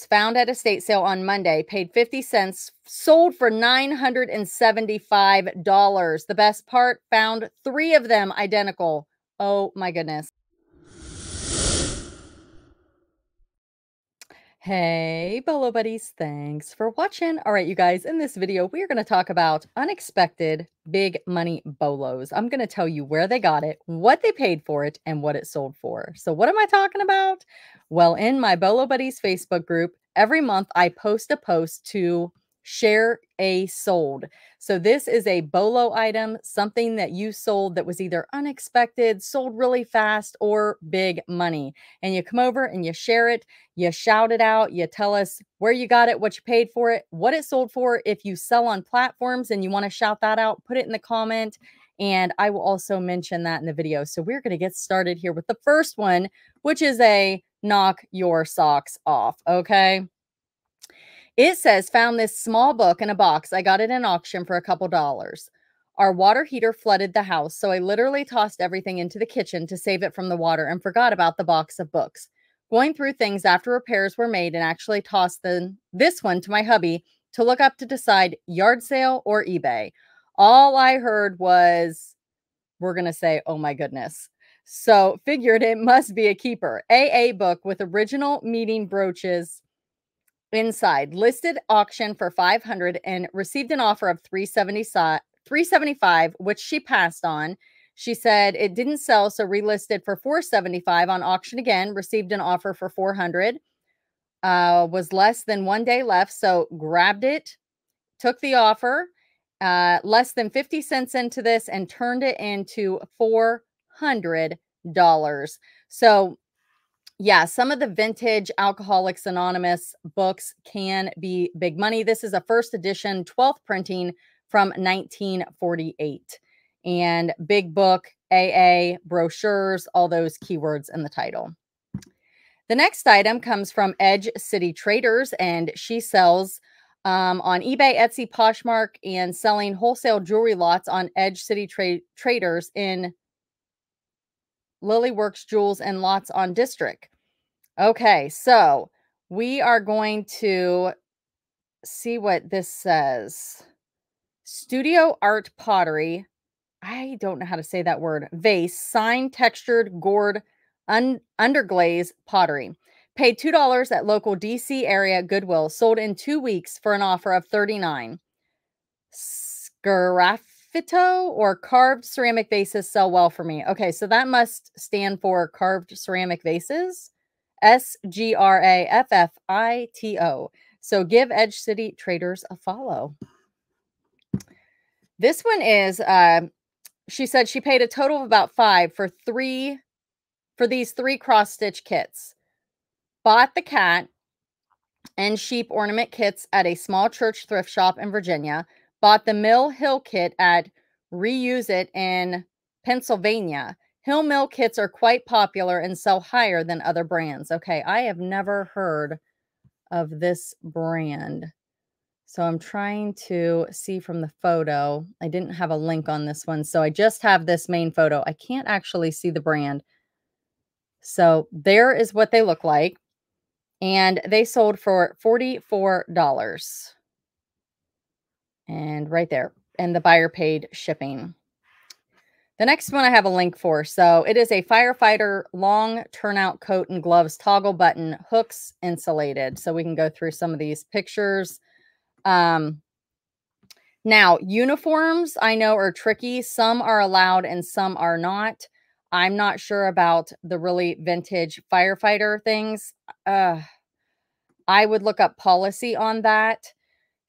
found at a state sale on Monday, paid 50 cents, sold for $975. The best part, found three of them identical. Oh my goodness. Hey, Bolo Buddies, thanks for watching. All right, you guys, in this video, we are going to talk about unexpected big money bolos. I'm going to tell you where they got it, what they paid for it, and what it sold for. So what am I talking about? Well, in my Bolo Buddies Facebook group, every month I post a post to share a sold. So this is a bolo item, something that you sold that was either unexpected, sold really fast, or big money. And you come over and you share it, you shout it out, you tell us where you got it, what you paid for it, what it sold for. If you sell on platforms and you want to shout that out, put it in the comment. And I will also mention that in the video. So we're going to get started here with the first one, which is a knock your socks off. Okay. It says, found this small book in a box. I got it in auction for a couple dollars. Our water heater flooded the house, so I literally tossed everything into the kitchen to save it from the water and forgot about the box of books. Going through things after repairs were made and actually tossed the, this one to my hubby to look up to decide yard sale or eBay. All I heard was, we're going to say, oh my goodness. So figured it must be a keeper. AA book with original meeting brooches inside listed auction for 500 and received an offer of 375 which she passed on. She said it didn't sell so relisted for 475 on auction again received an offer for 400 uh, was less than one day left so grabbed it took the offer uh, less than 50 cents into this and turned it into $400 so yeah, some of the vintage Alcoholics Anonymous books can be big money. This is a first edition, 12th printing from 1948. And big book, AA, brochures, all those keywords in the title. The next item comes from Edge City Traders, and she sells um, on eBay, Etsy, Poshmark, and selling wholesale jewelry lots on Edge City Tra Traders in Lily Works Jewels and lots on District. Okay, so we are going to see what this says. Studio Art Pottery. I don't know how to say that word. Vase, signed, textured, gourd, un underglaze pottery. Paid $2 at local DC area Goodwill. Sold in two weeks for an offer of 39 Sgraffito or carved ceramic vases sell well for me. Okay, so that must stand for carved ceramic vases. S G R A F F I T O. So give Edge City Traders a follow. This one is, uh, she said she paid a total of about five for three, for these three cross stitch kits. Bought the cat and sheep ornament kits at a small church thrift shop in Virginia. Bought the Mill Hill kit at Reuse It in Pennsylvania. Hill Mill kits are quite popular and sell higher than other brands. Okay, I have never heard of this brand. So I'm trying to see from the photo. I didn't have a link on this one, so I just have this main photo. I can't actually see the brand. So there is what they look like. And they sold for $44. And right there. And the buyer paid shipping. The next one I have a link for. So it is a firefighter long turnout coat and gloves, toggle button, hooks insulated. So we can go through some of these pictures. Um, now, uniforms I know are tricky. Some are allowed and some are not. I'm not sure about the really vintage firefighter things. Uh, I would look up policy on that.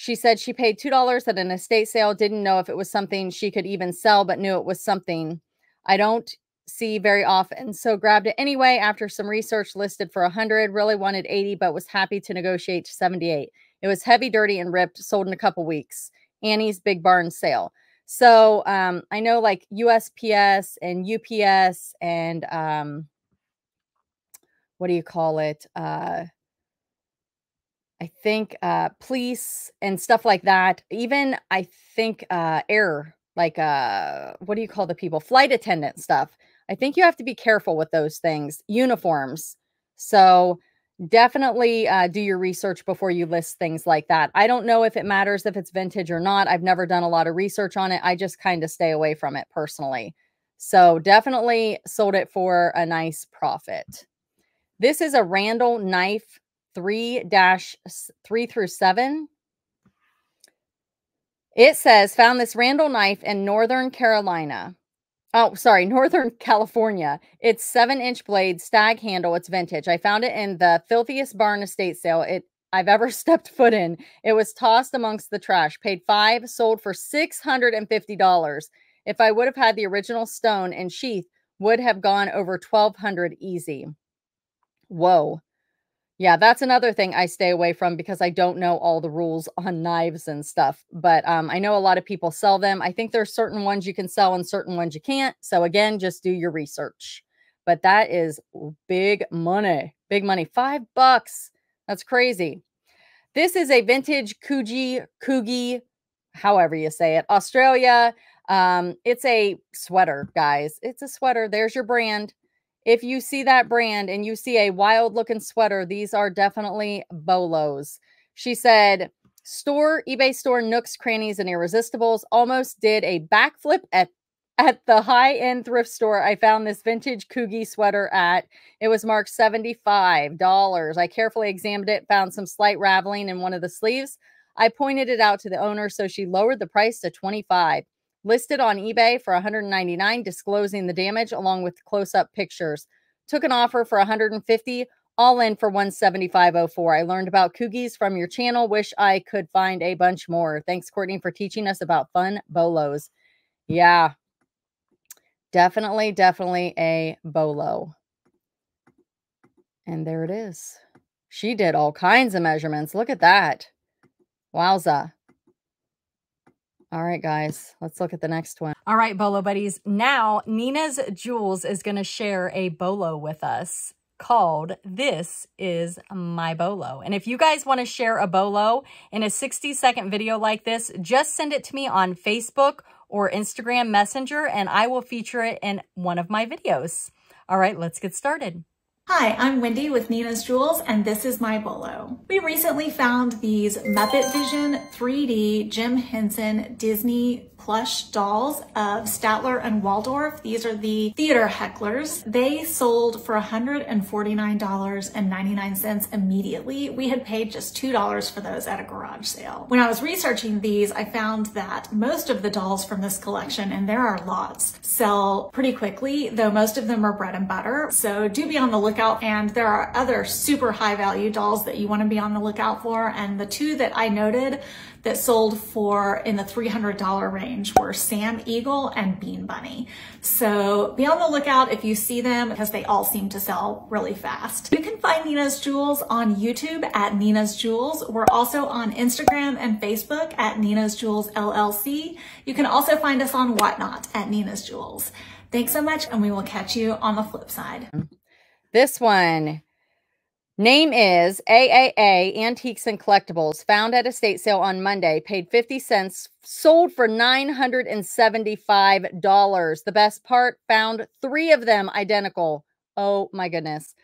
She said she paid $2 at an estate sale, didn't know if it was something she could even sell, but knew it was something I don't see very often. So grabbed it anyway after some research listed for 100, really wanted 80, but was happy to negotiate to 78. It was heavy, dirty, and ripped, sold in a couple weeks. Annie's Big Barn sale. So um, I know like USPS and UPS and um, what do you call it? Uh, I think uh police and stuff like that. Even I think uh air like uh what do you call the people? Flight attendant stuff. I think you have to be careful with those things. Uniforms. So definitely uh, do your research before you list things like that. I don't know if it matters if it's vintage or not. I've never done a lot of research on it. I just kind of stay away from it personally. So definitely sold it for a nice profit. This is a Randall knife 3 dash 3 through 7. It says found this Randall knife in Northern Carolina. Oh, sorry, Northern California. It's seven inch blade, stag handle. It's vintage. I found it in the filthiest barn estate sale it I've ever stepped foot in. It was tossed amongst the trash. Paid five, sold for six hundred and fifty dollars. If I would have had the original stone and sheath, would have gone over 1200 easy. Whoa. Yeah, that's another thing I stay away from because I don't know all the rules on knives and stuff. But um, I know a lot of people sell them. I think there's certain ones you can sell and certain ones you can't. So again, just do your research. But that is big money. Big money. Five bucks. That's crazy. This is a vintage Kuji, Kugi, however you say it, Australia um, it's a sweater, guys. It's a sweater. There's your brand. If you see that brand and you see a wild looking sweater, these are definitely bolos. She said, store, eBay store, nooks, crannies, and irresistibles. Almost did a backflip at at the high end thrift store, I found this vintage Coogi sweater at. It was marked $75. I carefully examined it, found some slight raveling in one of the sleeves. I pointed it out to the owner, so she lowered the price to 25 listed on eBay for 199 disclosing the damage along with close-up pictures. Took an offer for 150 all in for 175.04. I learned about Coogis from your channel. Wish I could find a bunch more. Thanks Courtney for teaching us about fun bolos. Yeah. Definitely definitely a bolo. And there it is. She did all kinds of measurements. Look at that. Wowza. All right, guys, let's look at the next one. All right, Bolo buddies. Now, Nina's Jewels is going to share a Bolo with us called This is My Bolo. And if you guys want to share a Bolo in a 60 second video like this, just send it to me on Facebook or Instagram Messenger and I will feature it in one of my videos. All right, let's get started. Hi, I'm Wendy with Nina's Jewels, and this is my bolo. We recently found these Muppet Vision 3D Jim Henson Disney plush dolls of Statler and Waldorf. These are the theater hecklers. They sold for $149.99 immediately. We had paid just $2 for those at a garage sale. When I was researching these, I found that most of the dolls from this collection, and there are lots, sell pretty quickly, though most of them are bread and butter. So do be on the lookout. And there are other super high value dolls that you want to be on the lookout for. And the two that I noted that sold for in the $300 range were Sam Eagle and Bean Bunny. So be on the lookout if you see them because they all seem to sell really fast. You can find Nina's Jewels on YouTube at Nina's Jewels. We're also on Instagram and Facebook at Nina's Jewels LLC. You can also find us on Whatnot at Nina's Jewels. Thanks so much and we will catch you on the flip side. This one Name is AAA Antiques and Collectibles, found at a state sale on Monday, paid 50 cents, sold for $975. The best part, found three of them identical. Oh my goodness.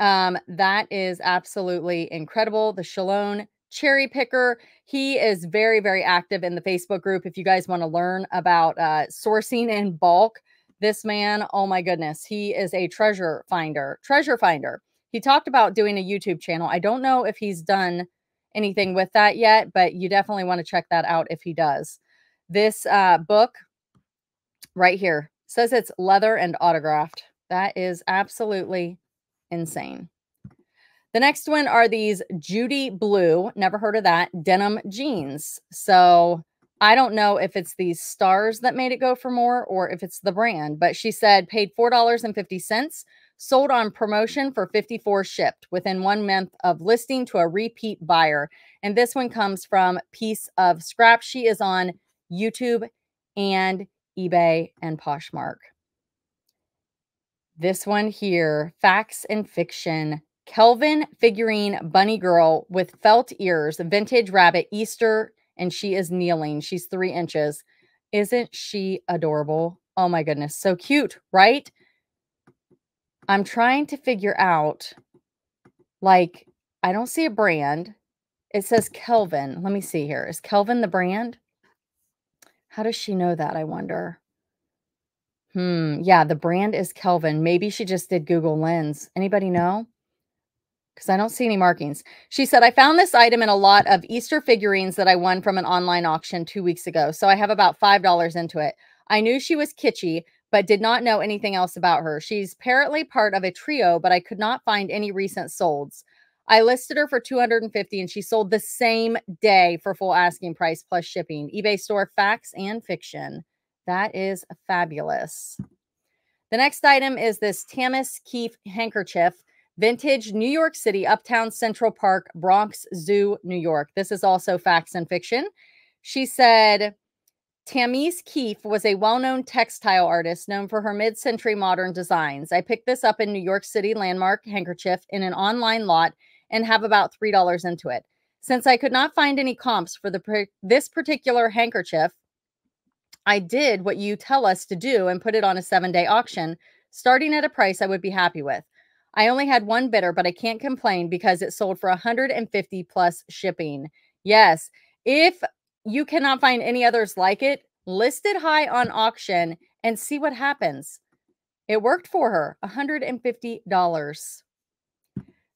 Um, that is absolutely incredible. The Shalone cherry picker. He is very, very active in the Facebook group. If you guys want to learn about uh, sourcing in bulk, this man, oh my goodness, he is a treasure finder, treasure finder. He talked about doing a YouTube channel. I don't know if he's done anything with that yet, but you definitely want to check that out if he does. This uh, book right here says it's leather and autographed. That is absolutely insane. The next one are these Judy Blue, never heard of that, denim jeans. So I don't know if it's these stars that made it go for more or if it's the brand, but she said paid $4.50 sold on promotion for 54 shipped within one month of listing to a repeat buyer. And this one comes from Piece of Scrap. She is on YouTube and eBay and Poshmark. This one here, Facts and Fiction. Kelvin figurine bunny girl with felt ears, vintage rabbit Easter, and she is kneeling. She's three inches. Isn't she adorable? Oh my goodness. So cute, right? I'm trying to figure out Like, I don't see a brand. It says Kelvin. Let me see here. Is Kelvin the brand? How does she know that? I wonder. Hmm. Yeah, the brand is Kelvin. Maybe she just did Google Lens. Anybody know? Because I don't see any markings. She said, I found this item in a lot of Easter figurines that I won from an online auction two weeks ago. So I have about $5 into it. I knew she was kitschy, but did not know anything else about her. She's apparently part of a trio, but I could not find any recent solds. I listed her for 250 and she sold the same day for full asking price plus shipping. eBay store facts and fiction. That is fabulous. The next item is this Tammis Keefe handkerchief, vintage New York City, Uptown Central Park, Bronx Zoo, New York. This is also facts and fiction. She said, Tammis Keefe was a well known textile artist known for her mid century modern designs. I picked this up in New York City landmark handkerchief in an online lot and have about $3 into it. Since I could not find any comps for the this particular handkerchief, I did what you tell us to do and put it on a 7-day auction, starting at a price I would be happy with. I only had one bidder, but I can't complain because it sold for 150 plus shipping. Yes, if you cannot find any others like it, list it high on auction and see what happens. It worked for her, $150.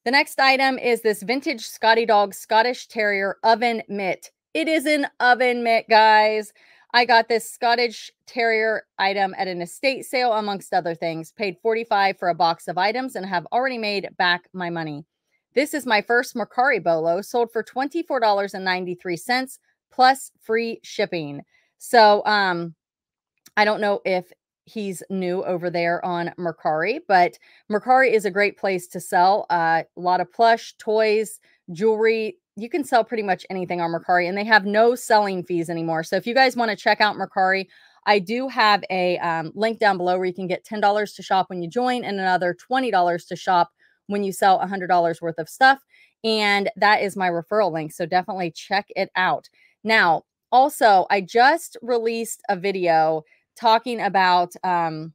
The next item is this vintage Scotty Dog Scottish Terrier oven mitt. It is an oven mitt, guys. I got this Scottish Terrier item at an estate sale, amongst other things. Paid 45 for a box of items and have already made back my money. This is my first Mercari Bolo, sold for $24.93 plus free shipping. So um, I don't know if he's new over there on Mercari, but Mercari is a great place to sell uh, a lot of plush, toys, jewelry. You can sell pretty much anything on Mercari, and they have no selling fees anymore. So if you guys want to check out Mercari, I do have a um, link down below where you can get $10 to shop when you join and another $20 to shop when you sell $100 worth of stuff. And that is my referral link. So definitely check it out. Now, also, I just released a video talking about um,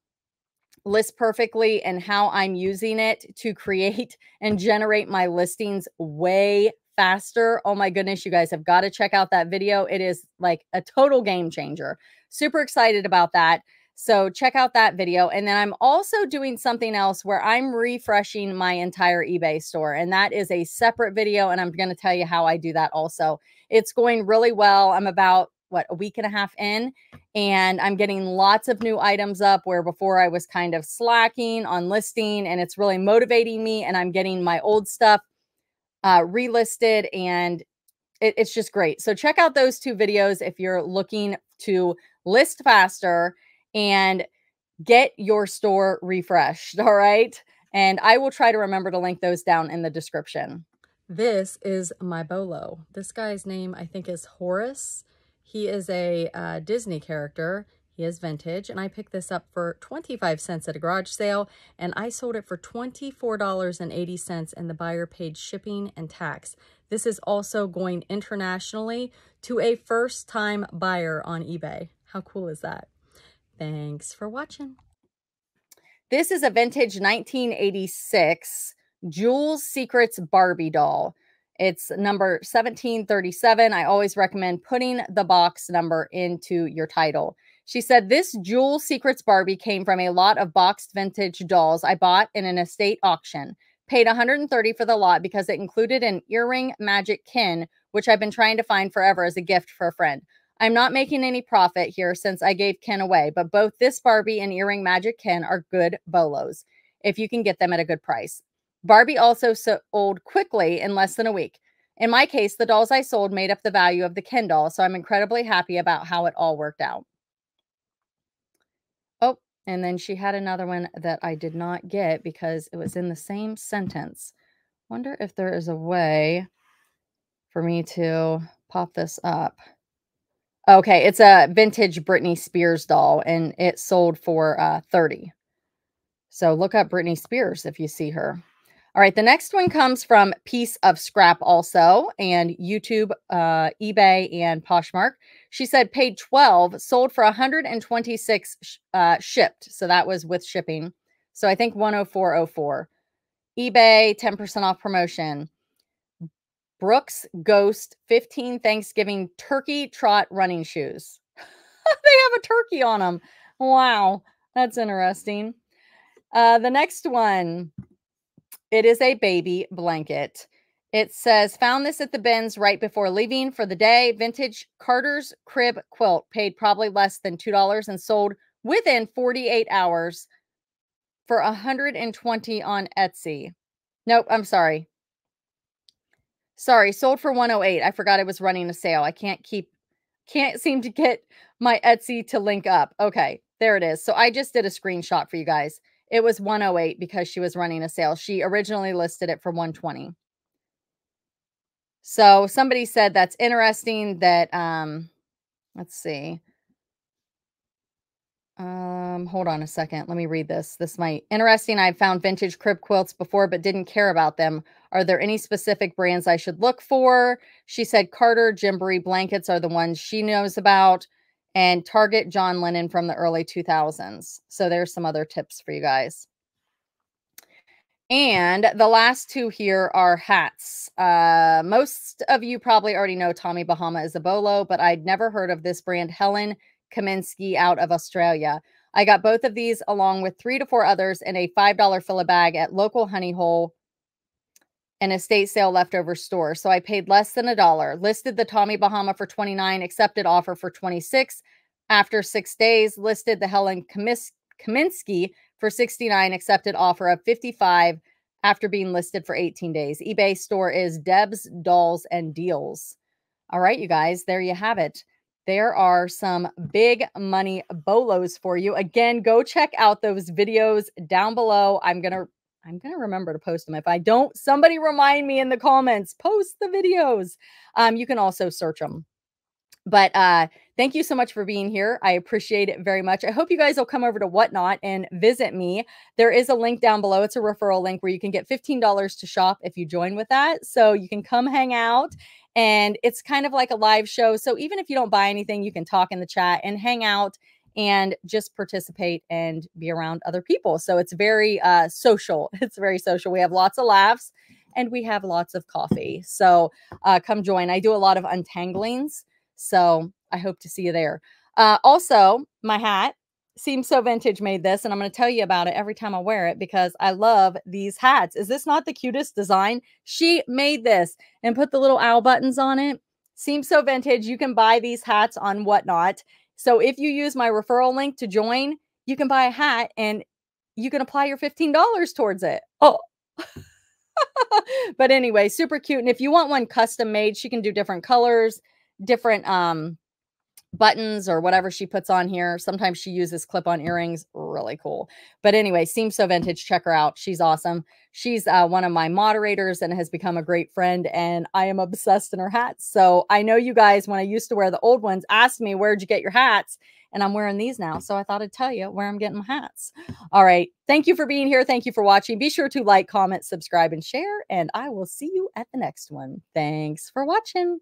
List Perfectly and how I'm using it to create and generate my listings way faster. Oh my goodness, you guys have got to check out that video. It is like a total game changer. Super excited about that. So check out that video. And then I'm also doing something else where I'm refreshing my entire eBay store. And that is a separate video. And I'm going to tell you how I do that also. It's going really well. I'm about what a week and a half in and i'm getting lots of new items up where before i was kind of slacking on listing and it's really motivating me and i'm getting my old stuff uh relisted and it, it's just great. So check out those two videos if you're looking to list faster and get your store refreshed all right? And i will try to remember to link those down in the description. This is my bolo. This guy's name i think is horace. He is a uh, Disney character. He is vintage, and I picked this up for 25 cents at a garage sale, and I sold it for $24.80, and the buyer paid shipping and tax. This is also going internationally to a first-time buyer on eBay. How cool is that? Thanks for watching. This is a vintage 1986 Jewel Secrets Barbie doll. It's number 1737. I always recommend putting the box number into your title. She said, This Jewel Secrets Barbie came from a lot of boxed vintage dolls I bought in an estate auction. Paid 130 for the lot because it included an earring magic Ken, which I've been trying to find forever as a gift for a friend. I'm not making any profit here since I gave Ken away, but both this Barbie and earring magic Ken are good bolos if you can get them at a good price. Barbie also sold quickly in less than a week. In my case, the dolls I sold made up the value of the Ken doll, so I'm incredibly happy about how it all worked out. And then she had another one that I did not get because it was in the same sentence. Wonder if there is a way for me to pop this up. Okay, it's a vintage Britney Spears doll, and it sold for uh, 30 So look up Britney Spears if you see her. All right, the next one comes from Piece of Scrap also, and YouTube, uh, eBay, and Poshmark. She said paid 12, sold for 126 uh, shipped. So that was with shipping. So I think 10404. eBay 10% off promotion. Brooks Ghost 15 Thanksgiving turkey trot running shoes. they have a turkey on them. Wow, that's interesting. Uh, the next one, it is a baby blanket. It says, found this at the bins right before leaving for the day. Vintage Carter's crib quilt paid probably less than $2 and sold within 48 hours for 120 on Etsy. Nope, I'm sorry. Sorry, sold for 108. I forgot I was running a sale. I can't keep can't seem to get my Etsy to link up. Okay, there it is. So I just did a screenshot for you guys. It was 108 because she was running a sale. She originally listed it for 120. So somebody said that's interesting that um let's see. Um, hold on a second. Let me read this. This might interesting. I've found vintage crib quilts before, but didn't care about them. Are there any specific brands I should look for? She said Carter Gymboree blankets are the ones she knows about, and Target John Lennon from the early 2000s. So there's some other tips for you guys. And the last two here are hats. Uh, most of you probably already know Tommy Bahama is a bolo, but I'd never heard of this brand, Helen Kaminski out of Australia. I got both of these along with three to four others in a $5 fill a bag at local honey hole and estate sale leftover store. So I paid less than a dollar. Listed the Tommy Bahama for 29, accepted offer for 26. After six days, listed the Helen Kamis- Kaminski for 69, accepted offer of 55 after being listed for 18 days. eBay store is Deb's Dolls and Deals. All right, you guys, there you have it there are some big money bolos for you. Again, go check out those videos down below. I'm going to I'm going to remember to post them. If I don't, somebody remind me in the comments, post the videos. Um, you can also search them. But uh, thank you so much for being here. I appreciate it very much. I hope you guys will come over to Whatnot and visit me. There is a link down below. It's a referral link where you can get $15 to shop if you join with that. So you can come hang out and it's kind of like a live show. So even if you don't buy anything, you can talk in the chat and hang out and just participate and be around other people. So it's very uh, social. It's very social. We have lots of laughs and we have lots of coffee. So uh, come join. I do a lot of untanglings. So I hope to see you there. Uh, also, my hat Seams Sew Vintage made this, and I'm going to tell you about it every time I wear it because I love these hats. Is this not the cutest design? She made this and put the little owl buttons on it. Seams Sew Vintage. You can buy these hats on Whatnot. So if you use my referral link to join, you can buy a hat and you can apply your $15 towards it. Oh. but anyway, super cute. And if you want one custom made, she can do different colors, different um buttons or whatever she puts on here. Sometimes she uses clip on earrings. Really cool. But anyway, Seams Sew Vintage. Check her out. She's awesome. She's uh, one of my moderators and has become a great friend. And I am obsessed in her hats. So I know you guys, when I used to wear the old ones, asked me, Where'd you get your hats? And I'm wearing these now. So I thought I'd tell you where I'm getting my hats. All right. Thank you for being here. Thank you for watching. Be sure to like, comment, subscribe, and share. And I will see you at the next one. Thanks for watching.